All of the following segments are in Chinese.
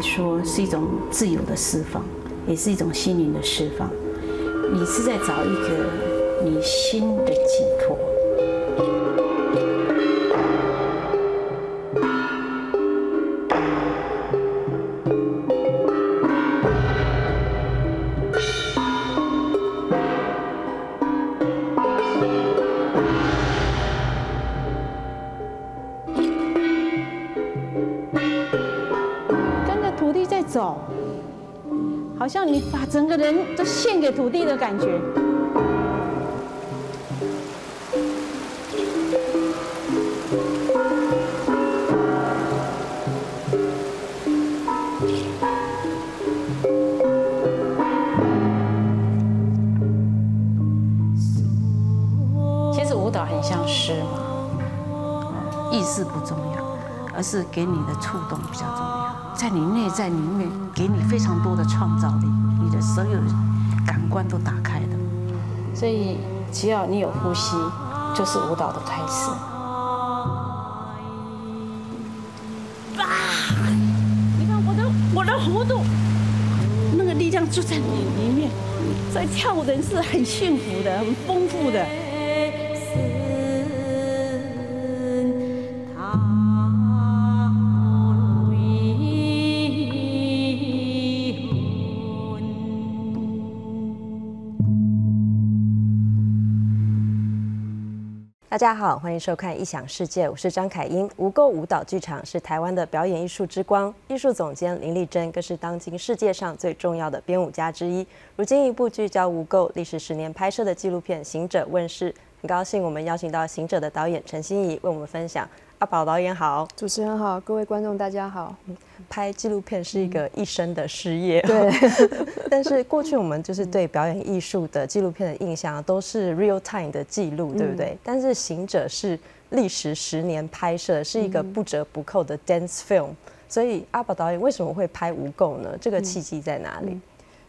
说是一种自由的释放，也是一种心灵的释放。你是在找一个你心的寄托。好像你把整个人都献给土地的感觉。其实舞蹈很像诗嘛，意思不重要，而是给你的触动比较重要。在你内在里面，给你非常多的创造力，你的所有的感官都打开的。所以，只要你有呼吸，就是舞蹈的开始。你看我的我的弧度，那个力量就在你里面，在跳舞的人是很幸福的，很丰富的。大家好，欢迎收看《异想世界》，我是张凯英。无垢舞蹈剧场是台湾的表演艺术之光，艺术总监林丽珍更是当今世界上最重要的编舞家之一。如今一部聚焦无垢历时十年拍摄的纪录片《行者》问世，很高兴我们邀请到《行者》的导演陈心怡为我们分享。阿宝导演好，主持人好，各位观众大家好。拍纪录片是一个一生的事业，对。但是过去我们就是对表演艺术的纪录片的印象都是 real time 的记录，对不对？但是《行者》是历时十年拍摄，是一个不折不扣的 dance film。所以阿宝导演为什么会拍《无垢》呢？这个契机在哪里？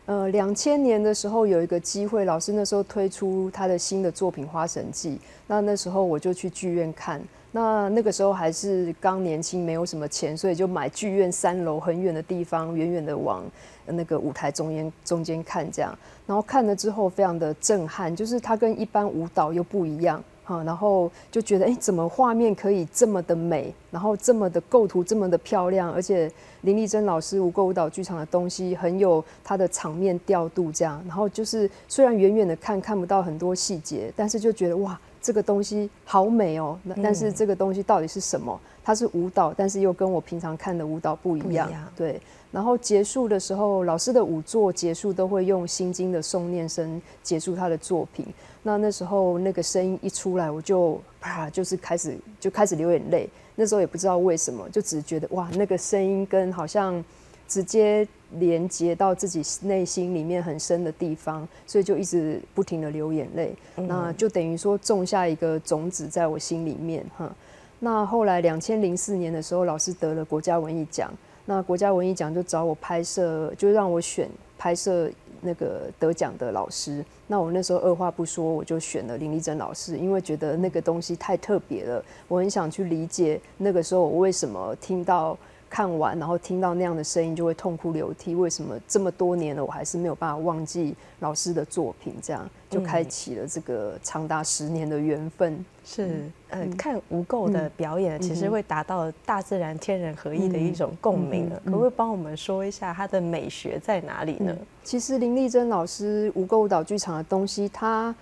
呃，两千年的时候有一个机会，老师那时候推出他的新的作品《花神记》，那那时候我就去剧院看。那那个时候还是刚年轻，没有什么钱，所以就买剧院三楼很远的地方，远远的往那个舞台中间中间看这样。然后看了之后非常的震撼，就是它跟一般舞蹈又不一样啊。然后就觉得哎，怎么画面可以这么的美，然后这么的构图这么的漂亮，而且林丽珍老师无垢舞蹈剧场的东西很有它的场面调度这样。然后就是虽然远远的看看不到很多细节，但是就觉得哇。这个东西好美哦，但是这个东西到底是什么？它是舞蹈，但是又跟我平常看的舞蹈不一样。对，然后结束的时候，老师的舞作结束都会用心经的诵念声结束他的作品。那那时候那个声音一出来，我就啪，就是开始就开始流眼泪。那时候也不知道为什么，就只觉得哇，那个声音跟好像。直接连接到自己内心里面很深的地方，所以就一直不停的流眼泪，那就等于说种下一个种子在我心里面哈。那后来两千零四年的时候，老师得了国家文艺奖，那国家文艺奖就找我拍摄，就让我选拍摄那个得奖的老师。那我那时候二话不说，我就选了林丽珍老师，因为觉得那个东西太特别了，我很想去理解那个时候我为什么听到。看完，然后听到那样的声音，就会痛哭流涕。为什么这么多年了，我还是没有办法忘记老师的作品？这样就开启了这个长达十年的缘分。是，呃，看无垢的表演，其实会达到大自然天人合一的一种共鸣了。可不可以帮我们说一下它的美学在哪里呢？其实林丽珍老师无垢舞蹈剧场的东西，它。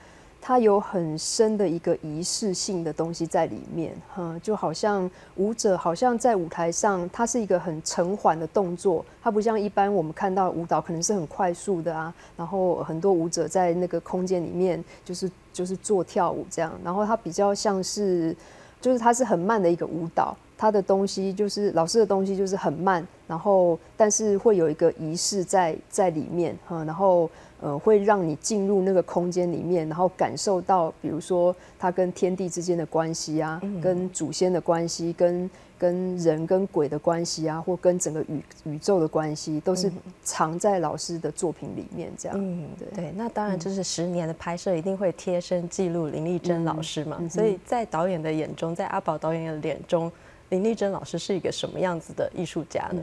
它有很深的一个仪式性的东西在里面，哈，就好像舞者好像在舞台上，它是一个很沉缓的动作，它不像一般我们看到舞蹈可能是很快速的啊，然后很多舞者在那个空间里面就是就是做跳舞这样，然后它比较像是，就是它是很慢的一个舞蹈，它的东西就是老师的东西就是很慢，然后但是会有一个仪式在在里面，哈，然后。呃，会让你进入那个空间里面，然后感受到，比如说它跟天地之间的关系啊，跟祖先的关系，跟跟人跟鬼的关系啊，或跟整个宇宇宙的关系，都是藏在老师的作品里面。这样，嗯，对对。那当然，就是十年的拍摄，一定会贴身记录林丽珍老师嘛。所以在导演的眼中，在阿宝导演的眼中，林丽珍老师是一个什么样子的艺术家呢？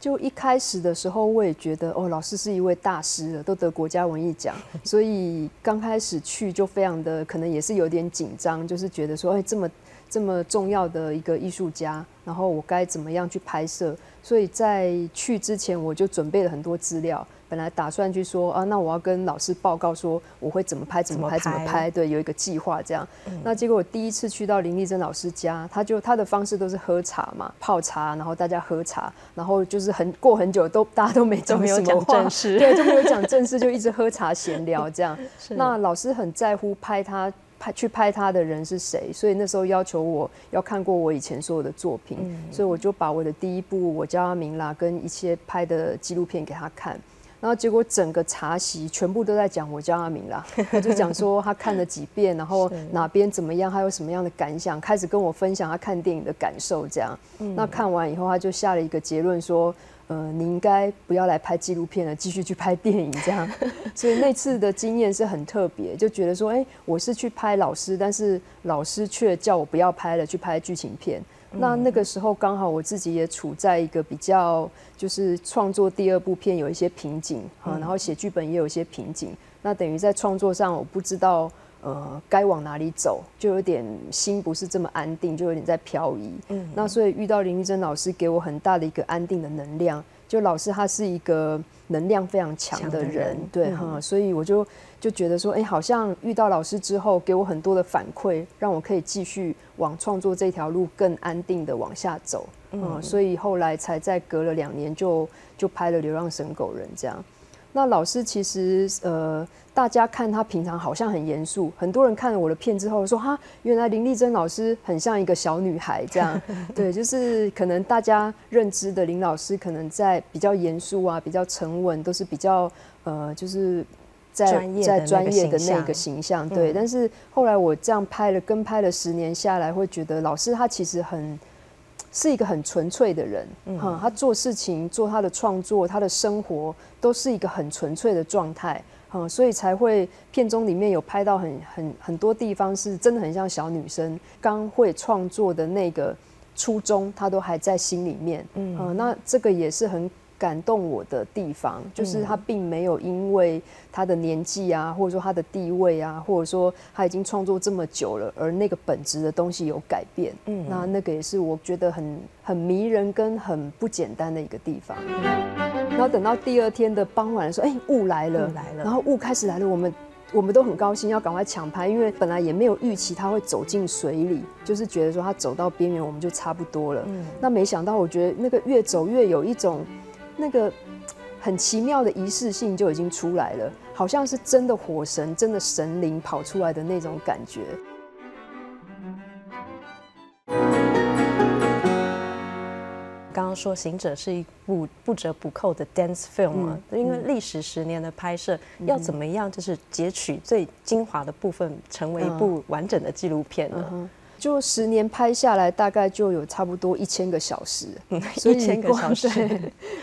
就一开始的时候，我也觉得哦，老师是一位大师了，都得国家文艺奖，所以刚开始去就非常的可能也是有点紧张，就是觉得说，哎，这么这么重要的一个艺术家，然后我该怎么样去拍摄？所以在去之前，我就准备了很多资料。本来打算去说啊，那我要跟老师报告说我会怎么拍，怎么拍，怎么拍，对，有一个计划这样。那结果我第一次去到林丽珍老师家，他就他的方式都是喝茶嘛，泡茶，然后大家喝茶，然后就是很过很久都大家都没讲什么正事，对，就没有讲正事，就一直喝茶闲聊这样。那老师很在乎拍他。拍去拍他的人是谁？所以那时候要求我要看过我以前所有的作品，所以我就把我的第一部我叫阿明啦，跟一些拍的纪录片给他看，然后结果整个茶席全部都在讲我叫阿明啦，他就讲说他看了几遍，然后哪边怎么样，他有什么样的感想，开始跟我分享他看电影的感受，这样。那看完以后，他就下了一个结论说。呃，你应该不要来拍纪录片了，继续去拍电影这样。所以那次的经验是很特别，就觉得说，哎，我是去拍老师，但是老师却叫我不要拍了，去拍剧情片。那那个时候刚好我自己也处在一个比较，就是创作第二部片有一些瓶颈啊，然后写剧本也有一些瓶颈。那等于在创作上，我不知道。呃，该往哪里走，就有点心不是这么安定，就有点在漂移。嗯，那所以遇到林玉珍老师，给我很大的一个安定的能量。就老师他是一个能量非常强的人，对哈，所以我就就觉得说，哎，好像遇到老师之后，给我很多的反馈，让我可以继续往创作这条路更安定的往下走。嗯，所以后来才在隔了两年，就就拍了《流浪神狗人》这样。那老师其实呃。大家看他平常好像很严肃，很多人看了我的片之后说：“哈，原来林丽珍老师很像一个小女孩这样。”对，就是可能大家认知的林老师，可能在比较严肃啊，比较沉稳，都是比较呃，就是在在专业的那个形象。对，但是后来我这样拍了，跟拍了十年下来，会觉得老师他其实很是一个很纯粹的人。嗯，他做事情、做他的创作、他的生活，都是一个很纯粹的状态。嗯，所以才会片中里面有拍到很很很多地方是真的很像小女生刚会创作的那个初衷，她都还在心里面。嗯，那这个也是很感动我的地方，就是他并没有因为他的年纪啊，或者说他的地位啊，或者说他已经创作这么久了，而那个本质的东西有改变。嗯，那那个也是我觉得很很迷人跟很不简单的一个地方。然后等到第二天的傍晚的时候，哎，雾来了，来了。然后雾开始来了，我们我们都很高兴，要赶快抢拍，因为本来也没有预期他会走进水里，就是觉得说他走到边缘，我们就差不多了。嗯。那没想到，我觉得那个越走越有一种那个很奇妙的仪式性就已经出来了，好像是真的火神、真的神灵跑出来的那种感觉。刚刚说《行者》是一部不折不扣的 dance film 啊，因为历时十年的拍摄，要怎么样就是截取最精华的部分，成为一部完整的纪录片呢？就十年拍下来，大概就有差不多一千个小时，一千个小时，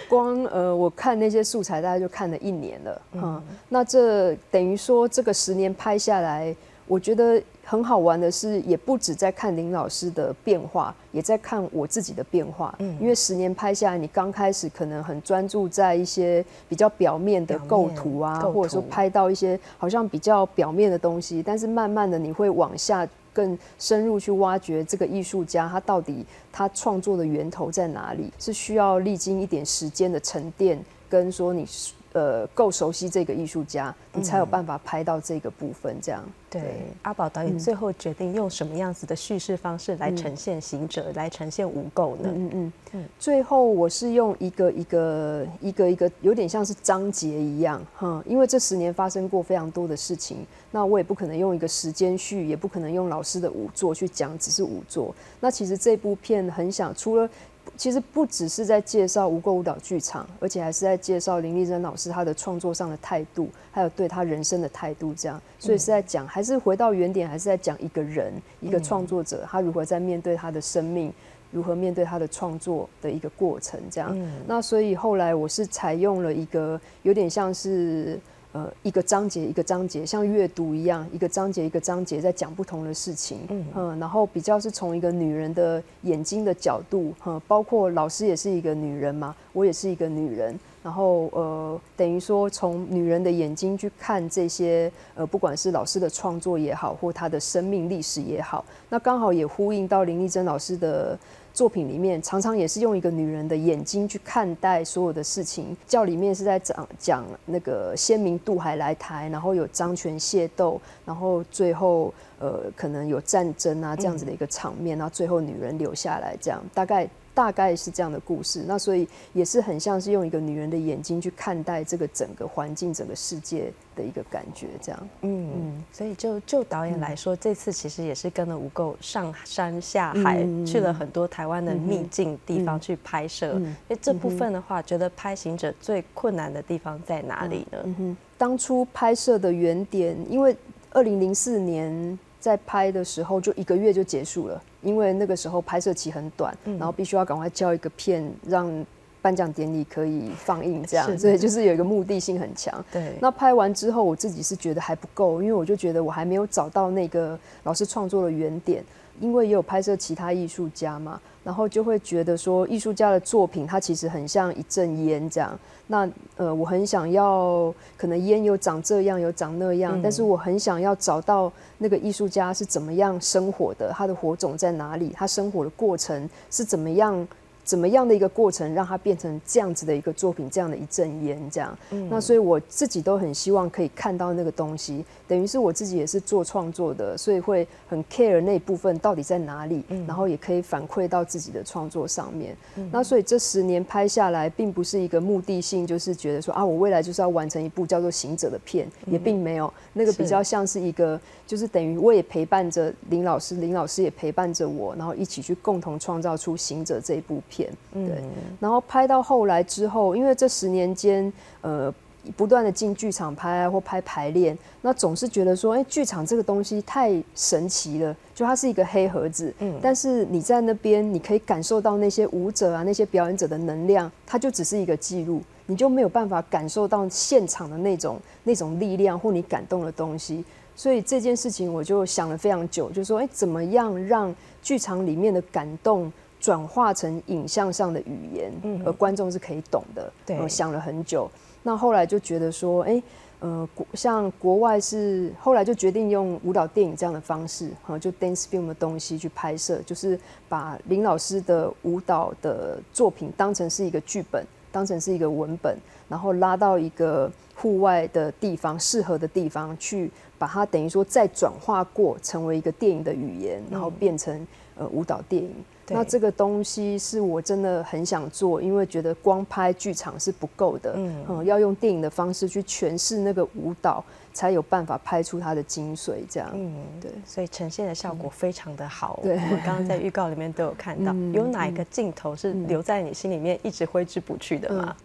光呃，我看那些素材，大概就看了一年了。嗯，那这等于说这个十年拍下来。我觉得很好玩的是，也不止在看林老师的变化，也在看我自己的变化。嗯，因为十年拍下来，你刚开始可能很专注在一些比较表面的构图啊，或者说拍到一些好像比较表面的东西，但是慢慢的你会往下更深入去挖掘这个艺术家他到底他创作的源头在哪里，是需要历经一点时间的沉淀，跟说你。呃，够熟悉这个艺术家，你才有办法拍到这个部分。这样，对阿宝导演最后决定用什么样子的叙事方式来呈现行者，来呈现无垢呢？嗯嗯嗯。最后我是用一个一个一个一个有点像是章节一样，哈，因为这十年发生过非常多的事情，那我也不可能用一个时间序，也不可能用老师的五座去讲，只是五座。那其实这部片很想除了。其实不只是在介绍无垢舞蹈剧场，而且还是在介绍林丽珍老师她的创作上的态度，还有对她人生的态度。这样，所以是在讲，还是回到原点，还是在讲一个人，一个创作者，他如何在面对他的生命，如何面对他的创作的一个过程。这样，那所以后来我是采用了一个有点像是呃，一个章节一个章节，像阅读一样，一个章节一个章节在讲不同的事情，嗯，然后比较是从一个女人的眼睛的角度，哈，包括老师也是一个女人嘛，我也是一个女人，然后呃，等于说从女人的眼睛去看这些，呃，不管是老师的创作也好，或她的生命历史也好，那刚好也呼应到林丽珍老师的。作品里面常常也是用一个女人的眼睛去看待所有的事情。教里面是在讲讲那个先民渡海来台，然后有张权械斗，然后最后呃可能有战争啊这样子的一个场面，然后最后女人留下来，这样大概。大概是这样的故事，那所以也是很像是用一个女人的眼睛去看待这个整个环境、整个世界的一个感觉，这样。嗯，所以就就导演来说，这次其实也是跟了吴垢上山下海，去了很多台湾的秘境地方去拍摄。因为这部分的话，觉得拍行者最困难的地方在哪里呢？当初拍摄的原点，因为二零零四年。在拍的时候就一个月就结束了，因为那个时候拍摄期很短，然后必须要赶快交一个片，让颁奖典礼可以放映，这样，所以就是有一个目的性很强。对，那拍完之后，我自己是觉得还不够，因为我就觉得我还没有找到那个老师创作的原点。因为也有拍摄其他艺术家嘛，然后就会觉得说艺术家的作品，它其实很像一阵烟这样。那呃，我很想要，可能烟有长这样，有长那样，但是我很想要找到那个艺术家是怎么样生活的，他的火种在哪里，他生活的过程是怎么样。怎么样的一个过程，让它变成这样子的一个作品，这样的一阵烟，这样。那所以我自己都很希望可以看到那个东西，等于是我自己也是做创作的，所以会很 care 那部分到底在哪里，然后也可以反馈到自己的创作上面。那所以这十年拍下来，并不是一个目的性，就是觉得说啊，我未来就是要完成一部叫做《行者》的片，也并没有那个比较像是一个，就是等于我也陪伴着林老师，林老师也陪伴着我，然后一起去共同创造出《行者》这一部。片对，然后拍到后来之后，因为这十年间，呃，不断的进剧场拍或拍排练，那总是觉得说，哎，剧场这个东西太神奇了，就它是一个黑盒子，嗯，但是你在那边，你可以感受到那些舞者啊，那些表演者的能量，它就只是一个记录，你就没有办法感受到现场的那种那种力量或你感动的东西，所以这件事情我就想了非常久，就说，哎，怎么样让剧场里面的感动。转化成影像上的语言，嗯而观众是可以懂的。对我想了很久，那后来就觉得说，哎，呃，像国外是后来就决定用舞蹈电影这样的方式，哈，就 dance film 的东西去拍摄，就是把林老师的舞蹈的作品当成是一个剧本，当成是一个文本，然后拉到一个户外的地方，适合的地方去把它等于说再转化过，成为一个电影的语言，然后变成呃舞蹈电影。那这个东西是我真的很想做，因为觉得光拍剧场是不够的，嗯，要用电影的方式去诠释那个舞蹈，才有办法拍出它的精髓。这样，嗯，对，所以呈现的效果非常的好。对，我们刚刚在预告里面都有看到，有哪一个镜头是留在你心里面一直挥之不去的吗？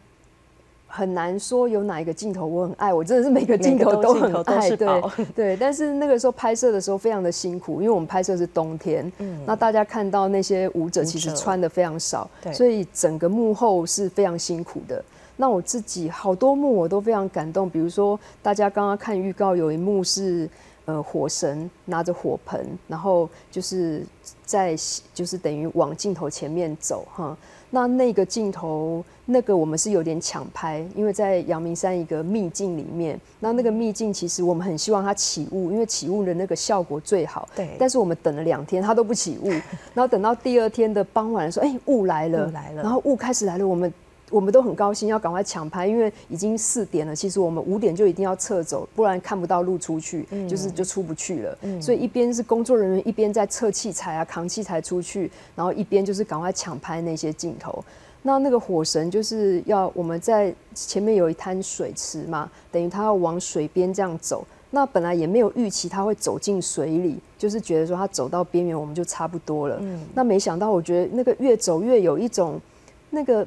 很难说有哪一个镜头我很爱，我真的是每个镜头都很爱，对对。但是那个时候拍摄的时候非常的辛苦，因为我们拍摄是冬天，嗯，那大家看到那些舞者其实穿的非常少，所以整个幕后是非常辛苦的。那我自己好多幕我都非常感动，比如说大家刚刚看预告有一幕是呃火神拿着火盆，然后就是在就是等于往镜头前面走哈。那那个镜头，那个我们是有点抢拍，因为在阳明山一个秘境里面。那那个秘境其实我们很希望它起雾，因为起雾的那个效果最好。对。但是我们等了两天，它都不起雾。然后等到第二天的傍晚的时候，哎，雾来了，来了。然后雾开始来了，我们。我们都很高兴，要赶快抢拍，因为已经四点了。其实我们五点就一定要撤走，不然看不到路出去，就是就出不去了。所以一边是工作人员，一边在撤器材啊、扛器材出去，然后一边就是赶快抢拍那些镜头。那那个火神就是要我们在前面有一滩水池嘛，等于他要往水边这样走。那本来也没有预期他会走进水里，就是觉得说他走到边缘我们就差不多了。那没想到，我觉得那个越走越有一种那个。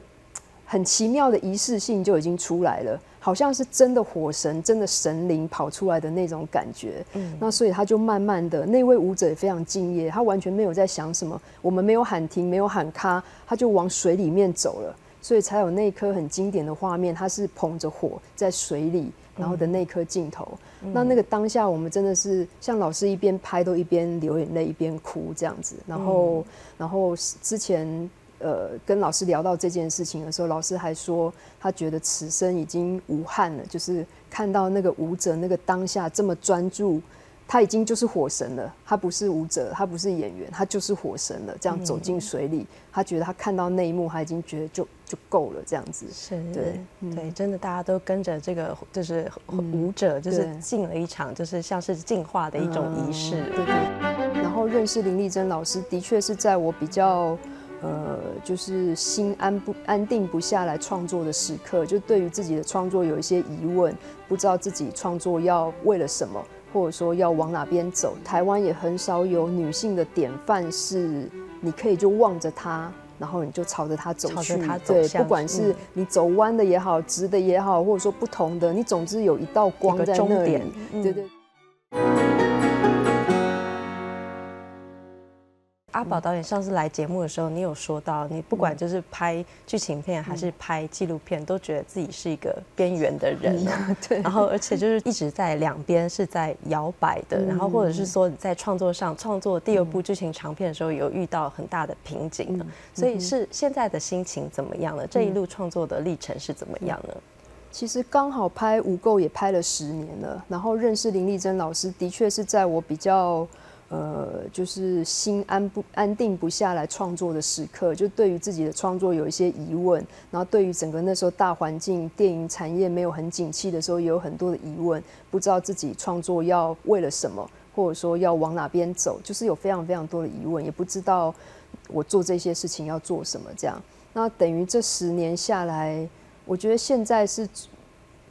很奇妙的仪式性就已经出来了，好像是真的火神、真的神灵跑出来的那种感觉。嗯，那所以他就慢慢的，那位舞者也非常敬业，他完全没有在想什么，我们没有喊停，没有喊卡，他就往水里面走了，所以才有那颗很经典的画面，他是捧着火在水里，然后的那颗镜头。那那个当下，我们真的是像老师一边拍都一边流眼泪一边哭这样子。然后，然后之前呃跟老师聊到这件事情的时候，老师还说他觉得此生已经无憾了，就是看到那个舞者那个当下这么专注。他已经就是火神了，他不是舞者，他不是演员，他就是火神了。这样走进水里，他觉得他看到那一幕，他已经觉得就就够了。这样子，是对对，真的大家都跟着这个就是舞者，就是进了一场，就是像是进化的一种仪式。对对。然后认识林丽珍老师，的确是在我比较呃，就是心安不安定不下来创作的时刻，就对于自己的创作有一些疑问，不知道自己创作要为了什么。或者说要往哪边走，台湾也很少有女性的典范，是你可以就望着她，然后你就朝着她走去。对，不管是你走弯的也好，直的也好，或者说不同的，你总之有一道光在那里。对对。阿宝导演上次来节目的时候，你有说到，你不管就是拍剧情片还是拍纪录片，都觉得自己是一个边缘的人。对。然后，而且就是一直在两边是在摇摆的。然后，或者是说在创作上，创作第二部剧情长片的时候，有遇到很大的瓶颈。所以，是现在的心情怎么样呢？这一路创作的历程是怎么样呢？其实刚好拍《无垢》也拍了十年了。然后认识林丽珍老师，的确是在我比较。呃，就是心安不安定不下来创作的时刻，就对于自己的创作有一些疑问，然后对于整个那时候大环境、电影产业没有很景气的时候，也有很多的疑问，不知道自己创作要为了什么，或者说要往哪边走，就是有非常非常多的疑问，也不知道我做这些事情要做什么。这样，那等于这十年下来，我觉得现在是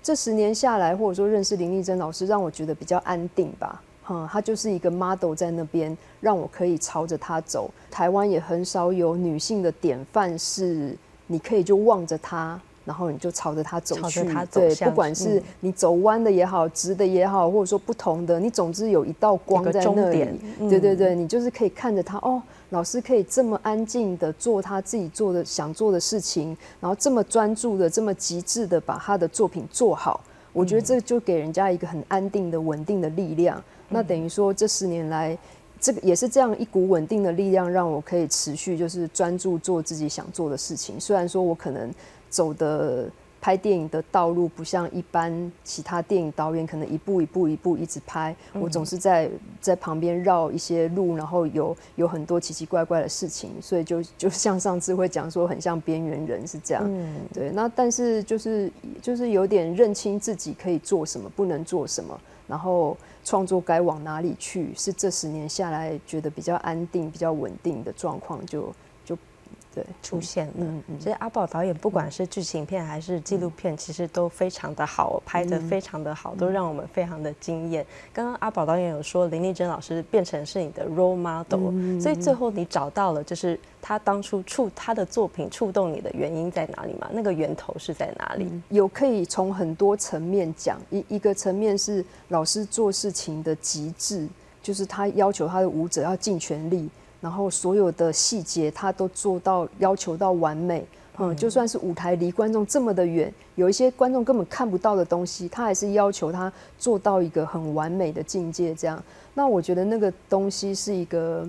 这十年下来，或者说认识林丽珍老师，让我觉得比较安定吧。嗯，他就是一个 model 在那边，让我可以朝着他走。台湾也很少有女性的典范，是你可以就望着他，然后你就朝着他走去。对，不管是你走弯的也好，直的也好，或者说不同的，你总之有一道光在那里。对对对，你就是可以看着他哦，老师可以这么安静的做他自己做的想做的事情，然后这么专注的、这么极致的把他的作品做好。我觉得这就给人家一个很安定的、稳定的力量。那等于说，这十年来，这个也是这样一股稳定的力量，让我可以持续就是专注做自己想做的事情。虽然说我可能走的拍电影的道路不像一般其他电影导演，可能一步一步一步一直拍，我总是在在旁边绕一些路，然后有有很多奇奇怪怪的事情，所以就就像上次会讲说，很像边缘人是这样。对，那但是就是就是有点认清自己可以做什么，不能做什么。然后创作该往哪里去，是这十年下来觉得比较安定、比较稳定的状况，就就对出现了。嗯嗯，其实阿宝导演不管是剧情片还是纪录片，其实都非常的好，拍的非常的好，都让我们非常的惊艳。刚刚阿宝导演有说林丽珍老师变成是你的 role model，所以最后你找到了就是。他当初触他的作品触动你的原因在哪里吗？那个源头是在哪里？有可以从很多层面讲，一一个层面是老师做事情的极致，就是他要求他的舞者要尽全力，然后所有的细节他都做到要求到完美。嗯，就算是舞台离观众这么的远，有一些观众根本看不到的东西，他还是要求他做到一个很完美的境界。这样，那我觉得那个东西是一个。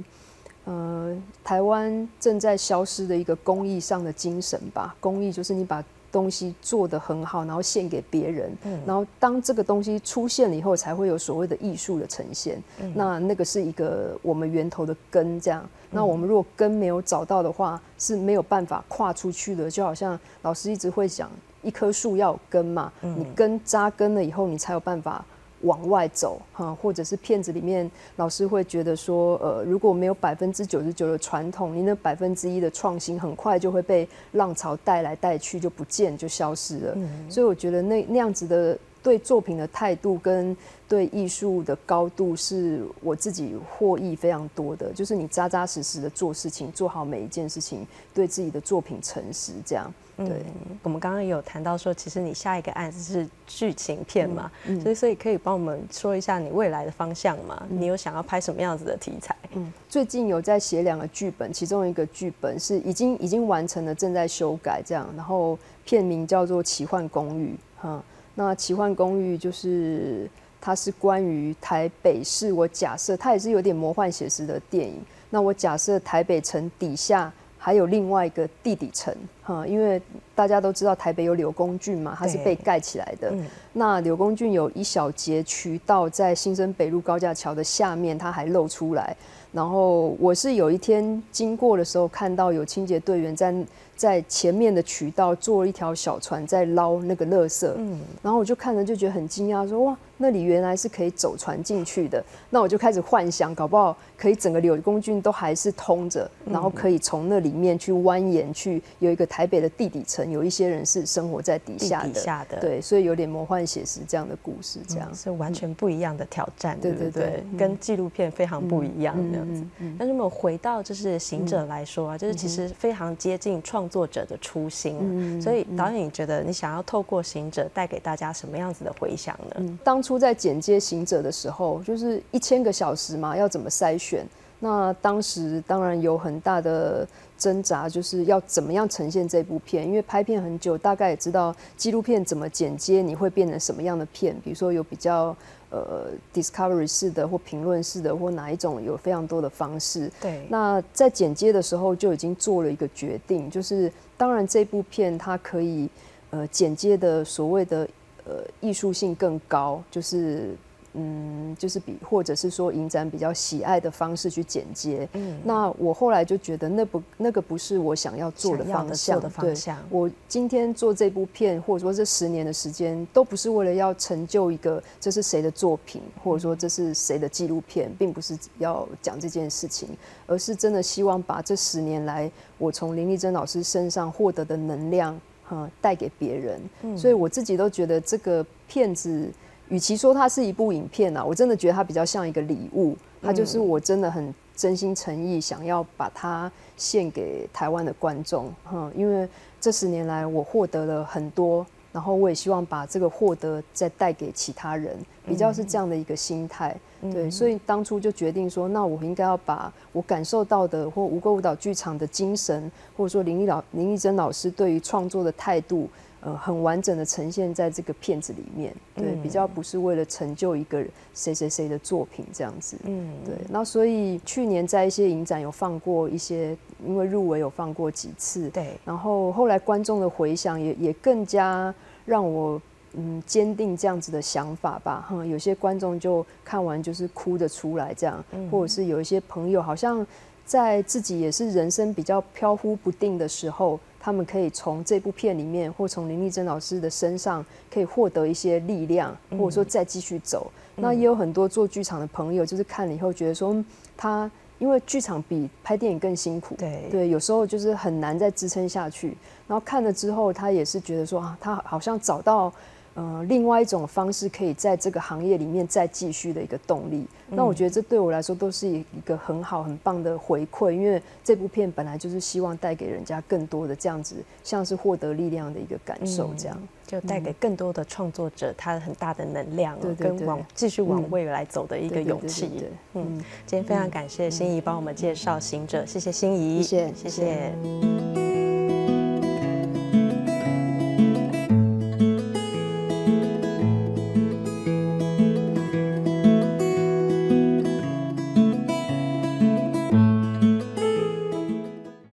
呃，台湾正在消失的一个工艺上的精神吧。工艺就是你把东西做得很好，然后献给别人。嗯。然后当这个东西出现了以后，才会有所谓的艺术的呈现。嗯。那那个是一个我们源头的根，这样。那我们如果根没有找到的话，是没有办法跨出去的。就好像老师一直会讲，一棵树要有根嘛。嗯。你根扎根了以后，你才有办法。往外走哈，或者是片子里面老师会觉得说，呃，如果没有百分之九十九的传统，你那百分之一的创新很快就会被浪潮带来带去，就不见就消失了。所以我觉得那那样子的对作品的态度跟对艺术的高度，是我自己获益非常多的。就是你扎扎实实的做事情，做好每一件事情，对自己的作品诚实，这样。对，我们刚刚有谈到说，其实你下一个案子是剧情片嘛，所以所以可以帮我们说一下你未来的方向吗？你有想要拍什么样子的题材？嗯，最近有在写两个剧本，其中一个剧本是已经已经完成了，正在修改这样，然后片名叫做《奇幻公寓》哈。那奇幻公寓就是它是关于台北市，我假设它也是有点魔幻写实的电影。那我假设台北城底下还有另外一个地底城，哈，因为大家都知道台北有柳公郡嘛，它是被盖起来的。那柳公郡有一小节渠道在新生北路高架桥的下面，它还露出来。然后我是有一天经过的时候，看到有清洁队员在在前面的渠道坐一条小船在捞那个垃圾，嗯，然后我就看着就觉得很惊讶，说哇。那里原来是可以走船进去的，那我就开始幻想，搞不好可以整个柳公郡都还是通着，然后可以从那里面去蜿蜒去有一个台北的地底层，有一些人是生活在底下的，对，所以有点魔幻写实这样的故事，这样是完全不一样的挑战，对对对，跟纪录片非常不一样这样子。但是我们回到就是行者来说啊，就是其实非常接近创作者的初心，所以导演你觉得你想要透过行者带给大家什么样子的回响呢？当初。在剪接行者的时候，就是一千个小时嘛，要怎么筛选？那当时当然有很大的挣扎，就是要怎么样呈现这部片？因为拍片很久，大概也知道纪录片怎么剪接，你会变成什么样的片？比如说有比较呃 discovery 式的，或评论式的，或哪一种有非常多的方式。对。那在剪接的时候就已经做了一个决定，就是当然这部片它可以呃剪接的所谓的。呃，艺术性更高，就是嗯，就是比或者是说影展比较喜爱的方式去剪接。嗯，那我后来就觉得那不那个不是我想要做的方向。对，我今天做这部片，或者说这十年的时间，都不是为了要成就一个这是谁的作品，或者说这是谁的纪录片，并不是要讲这件事情，而是真的希望把这十年来我从林丽珍老师身上获得的能量。嗯，带给别人，所以我自己都觉得这个片子，与其说它是一部影片啊，我真的觉得它比较像一个礼物，它就是我真的很真心诚意想要把它献给台湾的观众，嗯，因为这十年来我获得了很多。然后我也希望把这个获得再带给其他人，比较是这样的一个心态，对，所以当初就决定说，那我应该要把我感受到的或无垢舞蹈剧场的精神，或者说林立老林丽珍老师对于创作的态度。呃，很完整的呈现在这个片子里面，对，比较不是为了成就一个谁谁谁的作品这样子，嗯，对。那所以去年在一些影展有放过一些，因为入围有放过几次，对。然后后来观众的回响也也更加让我嗯坚定这样子的想法吧，哈。有些观众就看完就是哭着出来这样，或者是有一些朋友好像在自己也是人生比较飘忽不定的时候。他们可以从这部片里面，或从林丽珍老师的身上，可以获得一些力量，或者说再继续走。那也有很多做剧场的朋友，就是看了以后觉得说，他因为剧场比拍电影更辛苦，对对，有时候就是很难再支撑下去。然后看了之后，他也是觉得说啊，他好像找到。呃，另外一种方式可以在这个行业里面再继续的一个动力。那我觉得这对我来说都是一个很好很棒的回馈，因为这部片本来就是希望带给人家更多的这样子，像是获得力量的一个感受，这样。就带给更多的创作者他很大的能量，跟往继续往未来走的一个勇气。嗯，今天非常感谢心仪帮我们介绍行者，谢谢心仪，谢谢。谢谢。